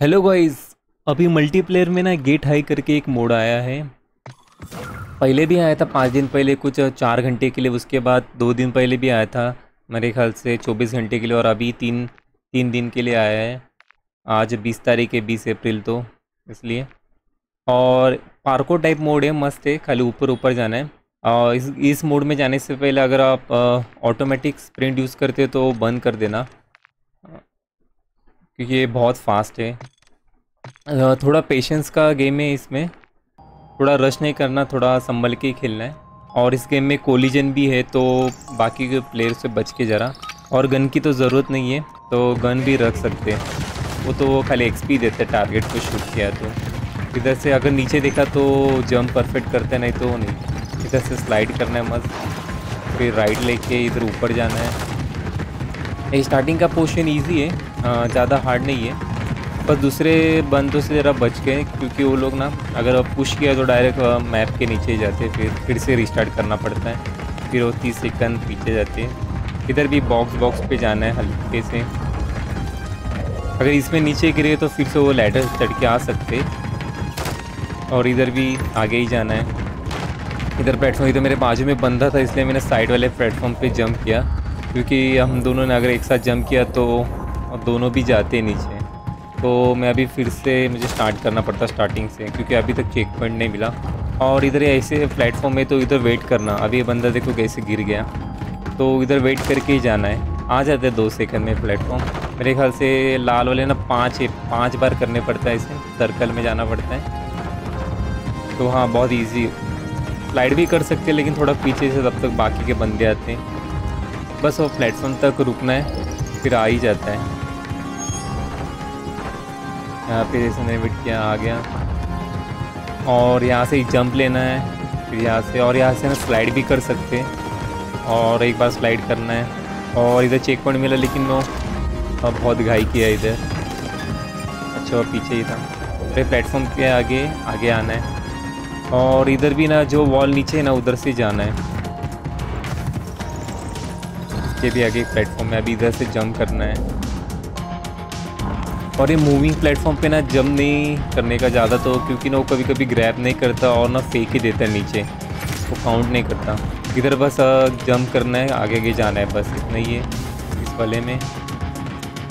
Hello guys अभी multiplayer में ना गेट हाई करके एक मोड आया है। पहले भी आया था पाँच दिन पहले, कुछ चार घंटे के लिए, उसके बाद दो दिन पहले भी आया था। मेरे ख्याल से चौबीस घंटे के लिए और अभी तीन तीन दिन के लिए आया है। आज बीस तारीख है, बीस अप्रैल तो इसलिए। और पार्को टाइप मोड है, मस्त है, खाली ऊपर ऊपर जाना है। और इस इस मोड में जाने से पहले अगर आप ऑटोमेटिक स्प्रिंट यूज़ करते हो तो बंद कर देना। क्योंकि ये बहुत फास्ट है। थोड़ा पेशेंस का गेम है इसमें। थोड़ा रश नहीं करना, थोड़ा संभल के खेलना है। और इस गेम में कोलिजन भी है तो बाकी के प्लेयर से बच के ज़रा। और गन की तो ज़रूरत नहीं है तो गन भी रख सकते हैं। वो तो वो खाली एक्सपी देते हैं टारगेट को शूट किया तो। इधर से अगर नीचे देखा तो जंप परफेक्ट करते नहीं तो नहीं। इधर से स्लाइड करना है मस्त। फिर राइट लेके इधर ऊपर जाना है। स्टार्टिंग का पोर्शन इजी है। ज़्यादा हार्ड नहीं है। पर दूसरे बंदों से ज़रा बच गए, क्योंकि वो लोग ना, अगर पुश किया तो डायरेक्ट मैप के नीचे ही जाते हैं, फिर फिर से रिस्टार्ट करना पड़ता है। फिर वो तीस सेकंड पीछे जाते हैं। इधर भी बॉक्स बॉक्स पे जाना है हल्के से। अगर इसमें नीचे गिरे तो फिर से वो लैडर चढ़ के आ सकते और इधर भी आगे ही जाना है। इधर प्लेटफॉर्म इधर मेरे बाजू में बंदा था, इसलिए मैंने साइड वाले प्लेटफॉर्म पे जंप किया। क्योंकि हम दोनों ने अगर एक साथ जंप किया तो दोनों भी जाते हैं नीचे। तो मैं अभी फिर से, मुझे स्टार्ट करना पड़ता स्टार्टिंग से, क्योंकि अभी तक चेक पॉइंट नहीं मिला। और इधर ऐसे प्लेटफॉर्म में तो इधर वेट करना, अभी ये बंदा देखो कैसे गिर गया। तो इधर वेट करके ही जाना है। आ जाते हैं दो सेकंड में प्लेटफॉर्म मेरे ख्याल से लाल वाले ना पाँच पाँच बार करने पड़ता है इसे। सर्कल में जाना पड़ता है। तो हाँ बहुत ईजी स्लाइड भी कर सकते हैं, लेकिन थोड़ा पीछे से तब तक बाकी के बंदे आते हैं। बस वो प्लेटफॉर्म तक रुकना है, फिर आ ही जाता है। यहाँ पे जैसे मैंने वेट किया, आ गया। और यहाँ से जंप लेना है, फिर यहाँ से, और यहाँ से ना स्लाइड भी कर सकते और एक बार स्लाइड करना है। और इधर चेक पॉइंट मिला, लेकिन वो अब बहुत घाई किया इधर। अच्छा वो पीछे ही था। अरे प्लेटफॉर्म पे आगे आगे आना है। और इधर भी ना, जो वॉल नीचे है ना, उधर से जाना है। ये भी आगे प्लेटफॉर्म है, अभी इधर से जंप करना है। और ये मूविंग प्लेटफॉर्म पे ना जंप नहीं करने का ज़्यादा तो क्योंकि ना वो कभी कभी ग्रैब नहीं करता और ना फेंक ही देता है नीचे। वो काउंट नहीं करता। इधर बस जंप करना है आगे आगे जाना है, बस इतना ही है इस वाले में।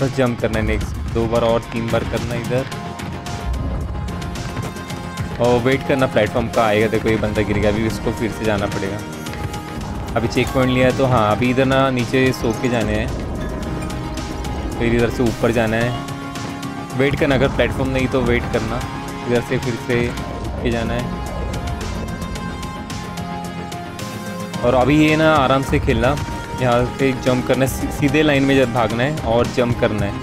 बस जंप करना है नेक्स्ट दो बार और, तीन बार करना है इधर। और वेट करना प्लेटफॉर्म का आएगा, देखो ये बंदा गिर गया। अभी इसको फिर से जाना पड़ेगा। अभी चेक पॉइंट लिया है तो हाँ अभी इधर ना नीचे सो के जाने हैं। फिर इधर से ऊपर जाना है। वेट करना, अगर प्लेटफॉर्म नहीं तो वेट करना। इधर से फिर से जाना है। और अभी ये ना आराम से खेलना। यहाँ से जंप करना है सीधे लाइन में जब भागना है और जंप करना है।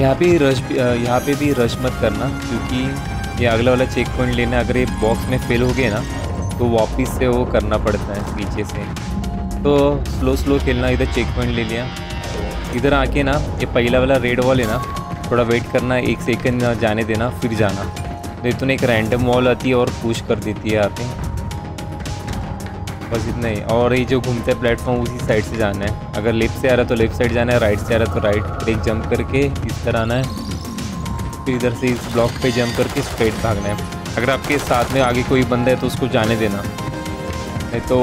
यहाँ पे रश यहाँ पे भी रश मत करना, क्योंकि ये अगला वाला चेक पॉइंट लेना, अगर ये बॉक्स में फेल हो गए ना तो वापस से वो करना पड़ता है नीचे से। तो स्लो स्लो खेलना, इधर चेक पॉइंट ले लिया। इधर आके ना, ये पहला वाला रेड वॉल है ना थोड़ा वेट करना, एक सेकंड जाने देना, फिर जाना। नहीं तो एक रैंडम वॉल आती है और पुश कर देती है आते बस इतना ही। और ये जो घूमते प्लेटफॉर्म उसी साइड से जाना है। अगर लेफ़्ट से आ रहा तो लेफ़्ट साइड जाना है राइट से आ रहा तो राइट फिर एक जंप करके इस तरह आना है। फिर इधर से इस ब्लॉक पे जंप करके स्ट्रेट भागना है। अगर आपके साथ में आगे कोई बंदा है तो उसको जाने देना। नहीं तो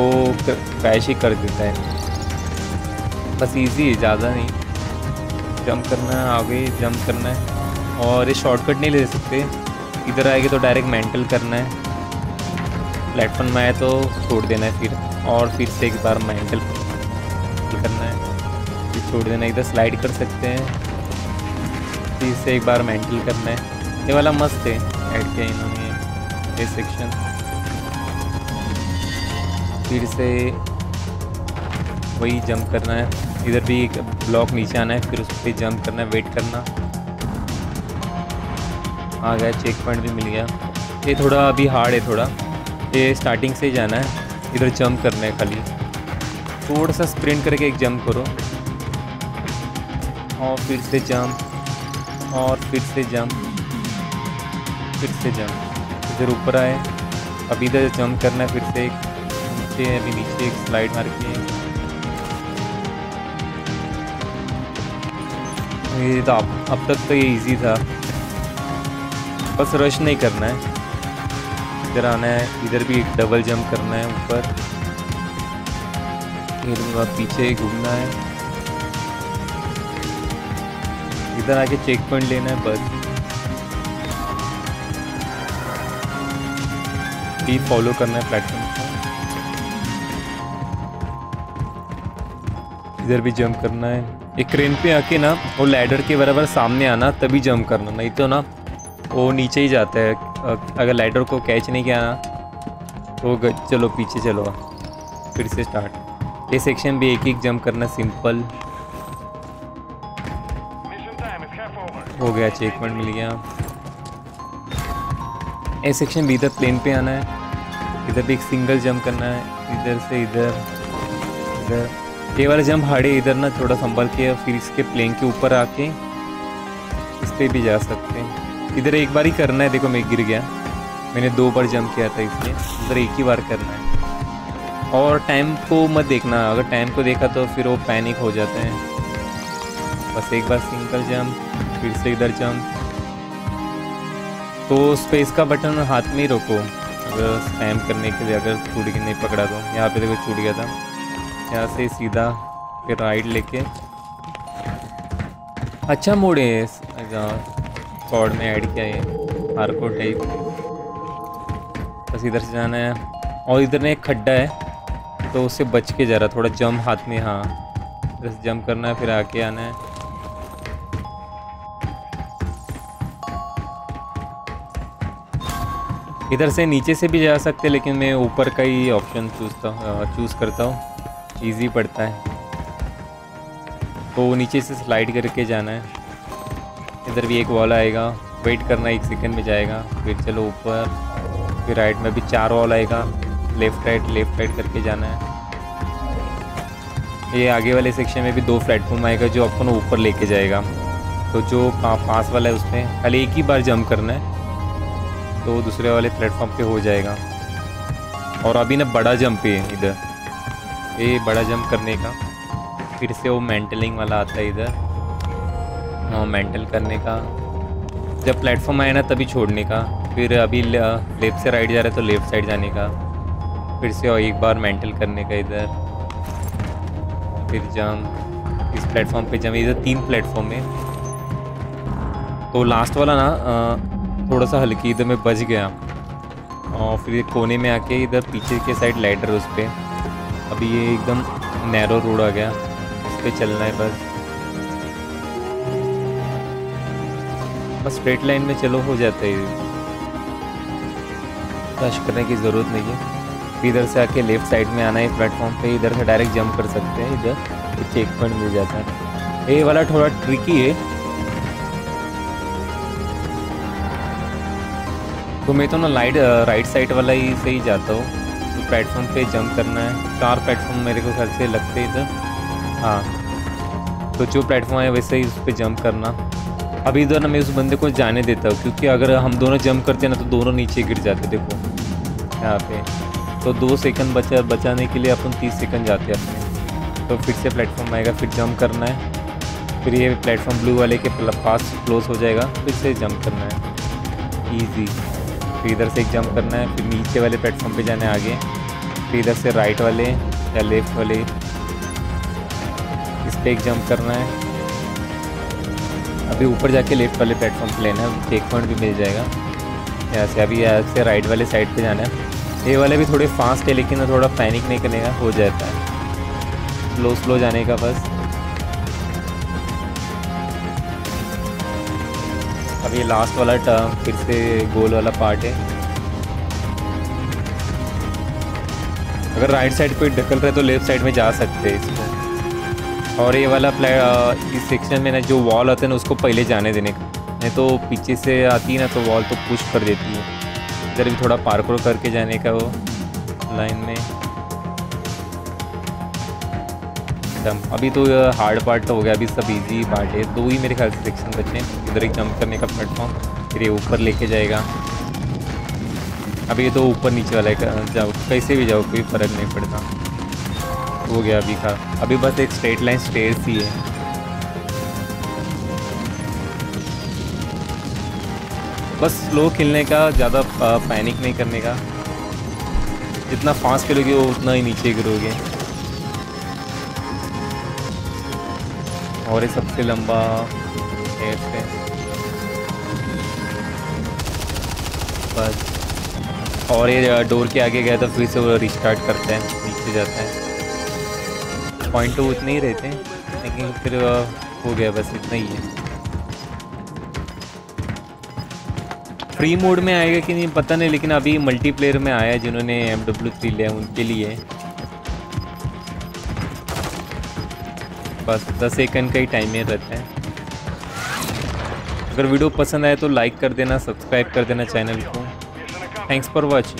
क्रैश ही कर देता है। बस इजी है, ज़्यादा नहीं। जंप करना है, आगे जंप करना है। और ये शॉर्टकट नहीं ले सकते। इधर आएगी तो डायरेक्ट मेंटल करना है। प्लेटफॉर्म में आए तो छोड़ देना है फिर। और फिर से एक बार मेंटल करना है। फिर छोड़ देना इधर स्लाइड कर सकते हैं। फिर से एक बार मेंटल करना है। ये वाला मस्त है। ऐड किया इन्होंने। ये सेक्शन फिर से वही जंप करना है। इधर भी एक ब्लॉक नीचे आना है, फिर उस पर जंप करना है वेट करना। आ गया चेक पॉइंट भी मिल गया। ये थोड़ा अभी हार्ड है थोड़ा। ये स्टार्टिंग से ही जाना है। इधर जंप करना है खाली। थोड़ा सा स्प्रिंट करके एक जंप करो। और फिर से जंप और फिर से जंप फिर से जंप इधर ऊपर आए। अभी इधर जंप करना है, फिर से एक। नीचे अभी नीचे एक स्लाइड मार के। ये तो अब तक तो ये इजी था। बस रश नहीं करना है। इधर आना है, इधर भी एक डबल जंप करना है ऊपर। फिर पीछे घूमना है। इधर आके चेक पॉइंट लेना है बस। भी फॉलो करना है प्लेटफॉर्म इधर भी जंप करना है। एक क्रेन पे आके ना वो लैडर के बराबर सामने आना तभी जंप करना नहीं तो ना वो नीचे ही जाता है। अगर लैडर को कैच नहीं किया ना तो चलो पीछे चलो। फिर से स्टार्ट ये सेक्शन भी एक एक जंप करना सिंपल हो गया चेक पॉइंट मिल गया। ए सेक्शन भी इधर प्लेन पे आना है। इधर भी एक सिंगल जंप करना है। इधर से इधर इधर। ये वाला जंप हार्ड है इधर ना थोड़ा संभल के फिर इसके प्लेन के ऊपर आके इस पर भी जा सकते हैं। इधर एक बार ही करना है, देखो मैं गिर गया। मैंने दो बार जंप किया था इसलिए। उधर एक ही बार करना है। और टाइम को मत देखना। अगर टाइम को देखा तो फिर वो पैनिक हो जाते हैं। बस एक बार सिंगल जंप फिर से इधर जंप तो स्पेस का बटन हाथ में ही रोको। अगर स्पैम करने के लिए अगर छूट नहीं पकड़ा तो। यहाँ पे देखो छूट गया था। यहाँ से सीधा फिर राइट लेके। अच्छा मोड है कॉर्ड में ऐड किया है हारको टाइप बस इधर से जाना है। और इधर में एक खड्डा है तो उससे बच के जा रहा, थोड़ा जंप हाथ में हाँ। इधर से जंप करना है, फिर आके आना है। इधर से नीचे से भी जा सकते लेकिन मैं ऊपर का ही ऑप्शन चूजता चूज़ करता हूँ। इजी पड़ता है। तो नीचे से स्लाइड करके जाना है। इधर भी एक वॉल आएगा। वेट करना एक सेकंड में जाएगा। फिर चलो ऊपर। फिर राइट में भी चार वॉल आएगा। लेफ़्ट राइट लेफ़्ट राइट करके जाना है। ये आगे वाले सेक्शन में भी दो प्लेटफॉर्म आएगा जो अपन ऊपर लेके जाएगा। तो जो पास वाला है उसमें खाली एक ही बार जंप करना है। तो दूसरे वाले प्लेटफॉर्म पे हो जाएगा। और अभी ना बड़ा जंप है इधर। ये बड़ा जंप करने का। फिर से वो मेंटलिंग वाला आता है इधर। हाँ मेंटल करने का। जब प्लेटफॉर्म आया ना, तभी छोड़ने का। फिर अभी लेफ़्ट से राइट जा रहा है तो लेफ़्ट साइड जाने का। फिर से और एक बार मेंटल करने का इधर। फिर जंप इस प्लेटफॉर्म पे जम इधर तीन प्लेटफॉर्म है। तो लास्ट वाला ना थोड़ा सा हल्की इधर में बच गया। और फिर कोने में आके इधर पीछे के साइड लाइटर उस पर अभी ये एकदम नैरो रोड आ गया। इस पर चलना है बस। बस स्ट्रेट लाइन में चलो, हो जाता है रश करने की ज़रूरत नहीं है। इधर से आके लेफ़्ट साइड में आना है प्लेटफॉर्म पे। इधर से डायरेक्ट जंप कर सकते हैं। इधर चेक पॉइंट मिल जाता है। ये वाला थोड़ा ट्रिकी है। तो मैं तो ना लाइट राइट साइड वाला ही से ही जाता हूँ। प्लेटफॉर्म पे जंप करना है। चार प्लेटफॉर्म मेरे को घर से लगते इधर। हाँ। तो जो प्लेटफॉर्म है वैसे ही उस पर जंप करना। अभी इधर ना मैं उस बंदे को जाने देता हूँ, क्योंकि अगर हम दोनों जंप करते हैं ना तो दोनों नीचे गिर जाते देखो। यहाँ पे। तो दो सेकंड बचा, बचाने के लिए अपन तीस सेकंड जाते अपने। तो फिर से प्लेटफॉर्म आएगा, फिर जंप करना है। फिर ये प्लेटफॉर्म ब्लू वाले के पास क्लोज हो जाएगा, फिर से जंप करना है। ईजी फिर इधर से एक जंप करना है, फिर नीचे वाले प्लेटफॉर्म पे जाना है आगे, फिर इधर से राइट वाले या लेफ़्ट वाले, इस पर एक जंप करना है। अभी ऊपर जाके लेफ़्ट वाले प्लेटफॉर्म पे लेना है चेक पॉइंट भी मिल जाएगा। यहाँ से अभी यहाँ से राइट वाले साइड पे जाना है। ये वाले भी थोड़े फास्ट है, लेकिन थोड़ा पैनिक नहीं करने का, हो जाता है। स्लो स्लो जाने का बस। ये लास्ट वाला टर्म फिर से गोल वाला पार्ट है। अगर राइट साइड कोई ढकल रहे तो लेफ़्ट साइड में जा सकते हैं इसको और ये वाला इस सेक्शन में ना जो वॉल होते हैं ना, उसको पहले जाने देने का। नहीं तो पीछे से आती है ना तो वॉल तो पुश कर देती है। इधर भी थोड़ा पार्कोर करके जाने का वो लाइन में। जंप अभी तो हार्ड पार्ट तो हो गया, अभी सब इजी पार्ट है। दो ही मेरे ख्याल से सेक्शन बचे इधर एक जंप करने का प्लेटफॉर्म फिर ये ऊपर लेके जाएगा। अभी ये तो ऊपर नीचे वाला है जाओ, कैसे भी जाओ, कोई फ़र्क नहीं पड़ता। हो गया अभी का। अभी बस एक स्ट्रेट लाइन स्टेयर ही है। बस स्लो खेलने का, ज़्यादा पैनिक नहीं करने का। जितना फास्ट खेलोगे, उतना ही नीचे गिरोगे। और ये सबसे लंबा है। बस। और ये डोर के आगे गया तो फिर से वो रिस्टार्ट करते हैं, नीचे जाता है। पॉइंट तो उतने ही रहते हैं, लेकिन फिर हो गया बस इतना ही है। फ्री मोड में आएगा कि नहीं पता नहीं, लेकिन अभी मल्टीप्लेयर में आया जिन्होंने एम डब्ल्यू थ्री लिया उनके लिए। बस दस सेकंड का ही टाइम में रहता है। अगर वीडियो पसंद आए तो लाइक कर देना सब्सक्राइब कर देना चैनल को। Thanks for watching